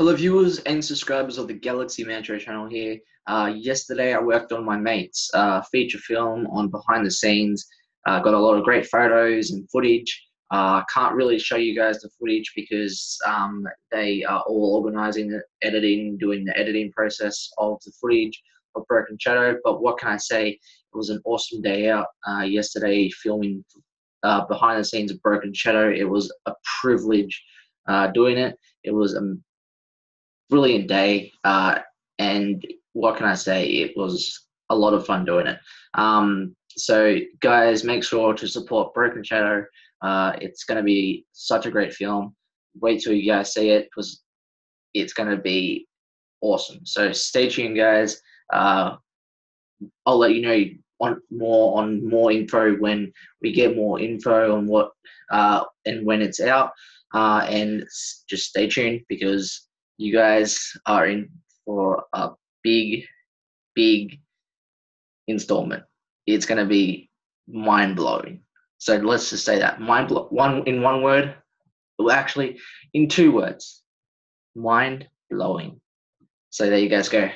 Hello, viewers and subscribers of the Galaxy Metro channel here. Uh, yesterday, I worked on my mate's uh, feature film on behind the scenes. Uh, got a lot of great photos and footage. Uh, can't really show you guys the footage because um, they are all organizing editing, doing the editing process of the footage of Broken Shadow. But what can I say? It was an awesome day out uh, yesterday filming uh, behind the scenes of Broken Shadow. It was a privilege doing it. It was a brilliant day, uh, and what can I say? It was a lot of fun doing it. Um, so, guys, make sure to support Broken Shadow. Uh, it's going to be such a great film. Wait till you guys see it because it's going to be awesome. So, stay tuned, guys. Uh, I'll let you know on more on more info when we get more info on what uh, and when it's out. Uh, and just stay tuned because you guys are in for a big, big installment. It's to be mind blowing. So let's just say that mind blow one in one word. Well, actually, in two words, mind blowing. So there you guys go.